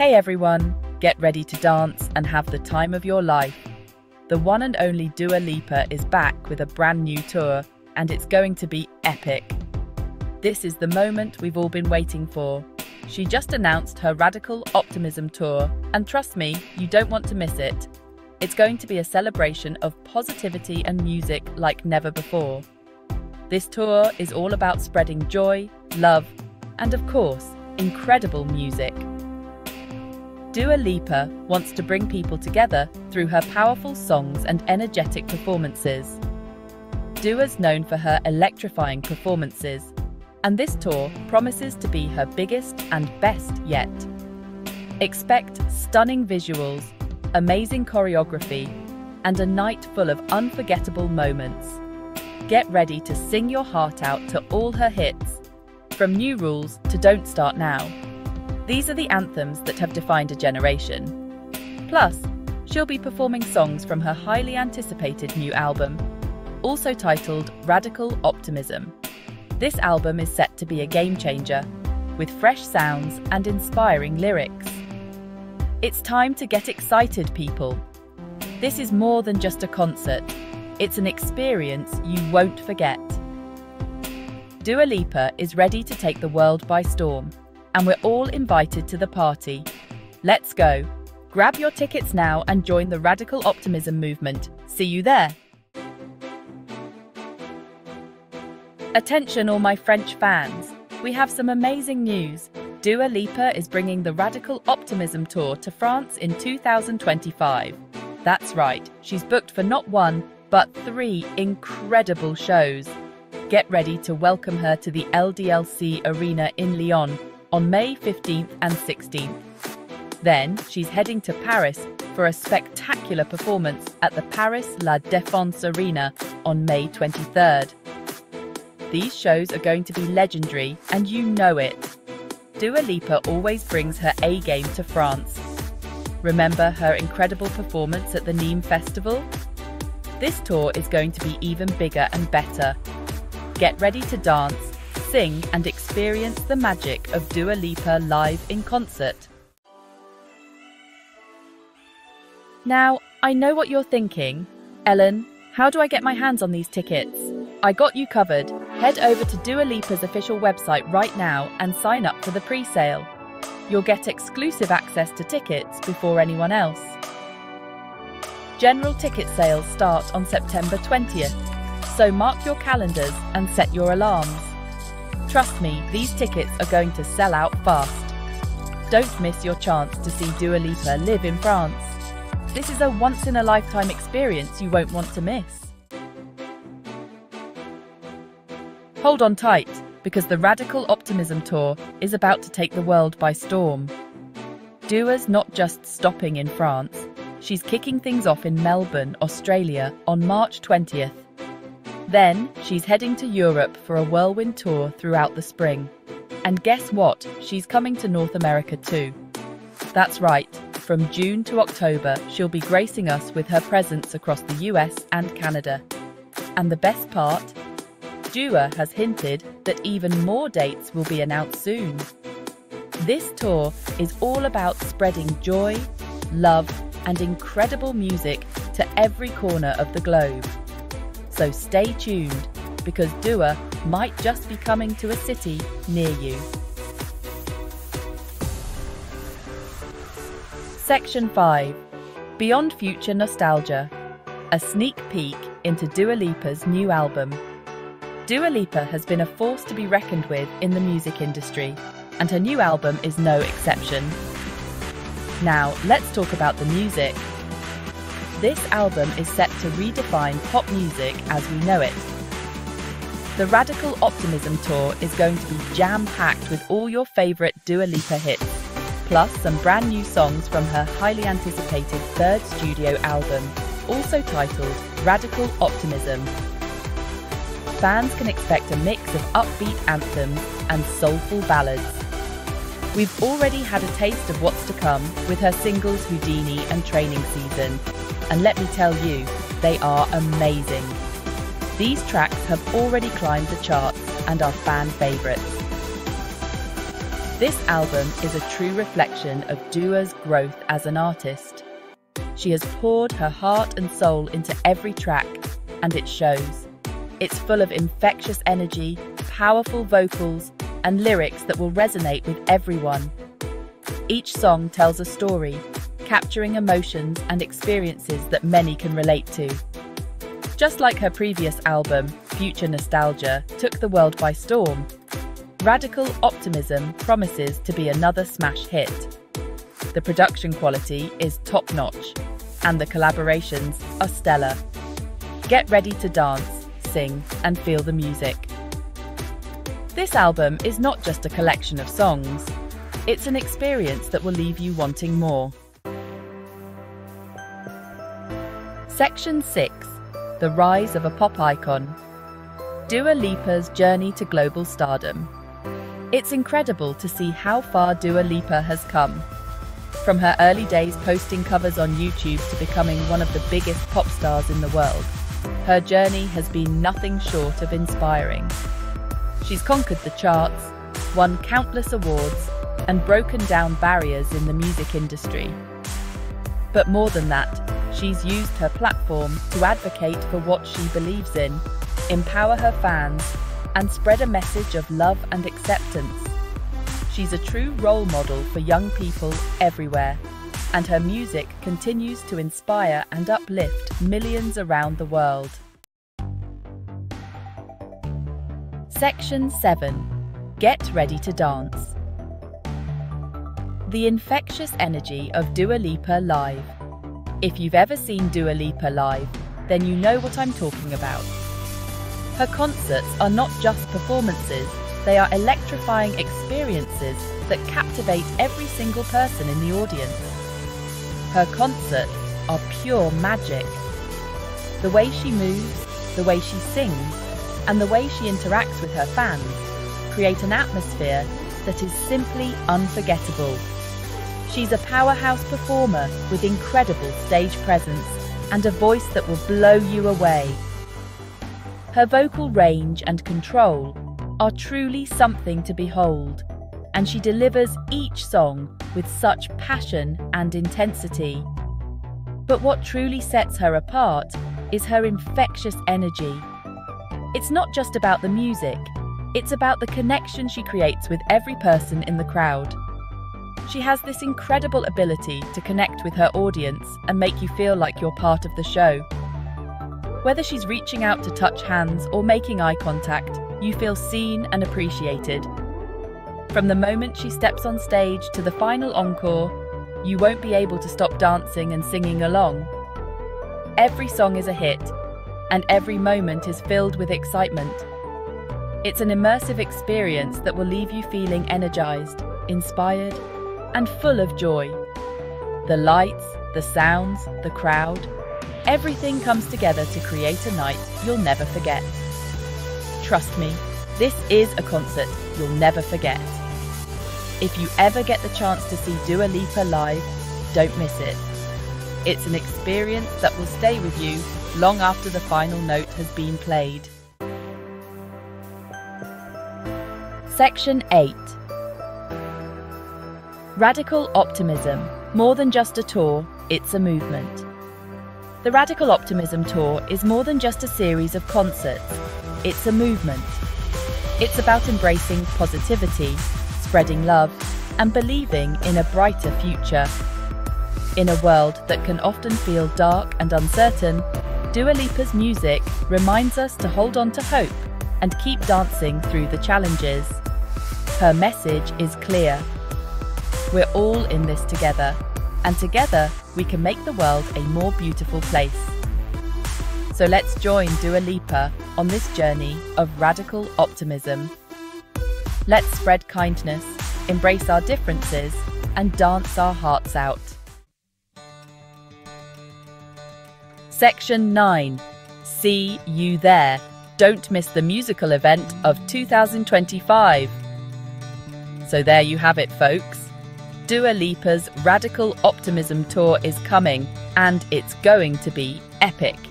Hey everyone, get ready to dance and have the time of your life. The one and only Dua Lipa is back with a brand new tour, and it's going to be epic. This is the moment we've all been waiting for. She just announced her Radical Optimism tour, and trust me, you don't want to miss it. It's going to be a celebration of positivity and music like never before. This tour is all about spreading joy, love, and of course, incredible music. Dua Lipa wants to bring people together through her powerful songs and energetic performances. Dua's known for her electrifying performances, and this tour promises to be her biggest and best yet. Expect stunning visuals, amazing choreography, and a night full of unforgettable moments. Get ready to sing your heart out to all her hits, from New Rules to Don't Start Now. These are the anthems that have defined a generation. Plus, she'll be performing songs from her highly anticipated new album, also titled Radical Optimism. This album is set to be a game changer, with fresh sounds and inspiring lyrics. It's time to get excited, people. This is more than just a concert, it's an experience you won't forget. Dua Lipa is ready to take the world by storm, and we're all invited to the party. Let's go! Grab your tickets now and join the Radical Optimism movement. See you there! Attention, all my French fans! We have some amazing news. Dua Lipa is bringing the Radical Optimism Tour to France in 2025. That's right, she's booked for not one, but three incredible shows. Get ready to welcome her to the LDLC Arena in Lyon on May 15th and 16th. Then she's heading to Paris for a spectacular performance at the Paris La Défense Arena on May 23rd. These shows are going to be legendary, and you know it. Dua Lipa always brings her A game to France. Remember her incredible performance at the Nîmes Festival? This tour is going to be even bigger and better. Get ready to dance, sing, and experience the magic of Dua Lipa live in concert. Now, I know what you're thinking. Ellen, how do I get my hands on these tickets? I got you covered. Head over to Dua Lipa's official website right now and sign up for the pre sale. You'll get exclusive access to tickets before anyone else. General ticket sales start on September 20th, so mark your calendars and set your alarms. Trust me, these tickets are going to sell out fast. Don't miss your chance to see Dua Lipa live in France. This is a once in a lifetime experience you won't want to miss. Hold on tight, because the Radical Optimism Tour is about to take the world by storm. Dua's not just stopping in France, she's kicking things off in Melbourne, Australia on March 20th. Then she's heading to Europe for a whirlwind tour throughout the spring. And guess what? She's coming to North America too. That's right, from June to October, she'll be gracing us with her presence across the US and Canada. And the best part? Dua has hinted that even more dates will be announced soon. This tour is all about spreading joy, love, and incredible music to every corner of the globe. So stay tuned because Dua might just be coming to a city near you. Section 5 Beyond Future Nostalgia A sneak peek into Dua Lipa's new album. Dua Lipa has been a force to be reckoned with in the music industry, and her new album is no exception. Now, let's talk about the music. This album is set to redefine pop music as we know it. The Radical Optimism Tour is going to be jam packed with all your favourite Dua Lipa hits, plus some brand new songs from her highly anticipated third studio album, also titled Radical Optimism fans can expect a mix of upbeat anthems and soulful ballads. We've already had a taste of what's to come with her singles Houdini and Training Season, and let me tell you, they are amazing. These tracks have already climbed the charts and are fan favourites. This album is a true reflection of Dua's growth as an artist. She has poured her heart and soul into every track, and it shows. It's full of infectious energy, powerful vocals, and lyrics that will resonate with everyone. Each song tells a story, capturing emotions and experiences that many can relate to. Just like her previous album, Future Nostalgia, took the world by storm, Radical Optimism promises to be another smash hit. The production quality is top notch, and the collaborations are stellar. Get ready to dance, sing, and feel the music. This album is not just a collection of songs, it's an experience that will leave you wanting more. Section 6 The Rise of a Pop Icon Dua Lipa's Journey to Global Stardom. It's incredible to see how far Dua Lipa has come. From her early days posting covers on YouTube to becoming one of the biggest pop stars in the world, her journey has been nothing short of inspiring. She's conquered the charts, won countless awards, and broken down barriers in the music industry. But more than that, she's used her platform to advocate for what she believes in, empower her fans, and spread a message of love and acceptance. She's a true role model for young people everywhere, and her music continues to inspire and uplift millions around the world. Section 7 Get Ready to Dance. The infectious energy of Dua Lipa live. If you've ever seen Dua Lipa live, then you know what I'm talking about. Her concerts are not just performances, they are electrifying experiences that captivate every single person in the audience. Her concerts are pure magic. The way she moves, the way she sings, and the way she interacts with her fans create an atmosphere that is simply unforgettable. She's a powerhouse performer with incredible stage presence and a voice that will blow you away. Her vocal range and control are truly something to behold, and she delivers each song with such passion and intensity. But what truly sets her apart is her infectious energy. It's not just about the music, it's about the connection she creates with every person in the crowd. She has this incredible ability to connect with her audience and make you feel like you're part of the show. Whether she's reaching out to touch hands or making eye contact, you feel seen and appreciated. From the moment she steps on stage to the final encore, you won't be able to stop dancing and singing along. Every song is a hit, and every moment is filled with excitement. It's an immersive experience that will leave you feeling energized, inspired, and full of joy. The lights, the sounds, the crowd, Everything comes together to create a night you'll never forget. Trust me, this is a concert you'll never forget. If you ever get the chance to see Dua Lipa live, don't miss it. It's an experience that will stay with you long after the final note has been played. Section 8 Radical Optimism More than just a tour, it's a movement. The Radical Optimism Tour is more than just a series of concerts, it's a movement. It's about embracing positivity, spreading love, and believing in a brighter future. In a world that can often feel dark and uncertain, Dua Lipa's music reminds us to hold on to hope and keep dancing through the challenges. Her message is clear. We're all in this together and together we can make the world a more beautiful place. So let's join Dua Lipa on this journey of radical optimism. Let's spread kindness, embrace our differences, and dance our hearts out. Section 9 See You There. Don't miss the musical event of 2025. So there you have it, folks. Dua Lipa's Radical Optimism Tour is coming, and it's going to be epic.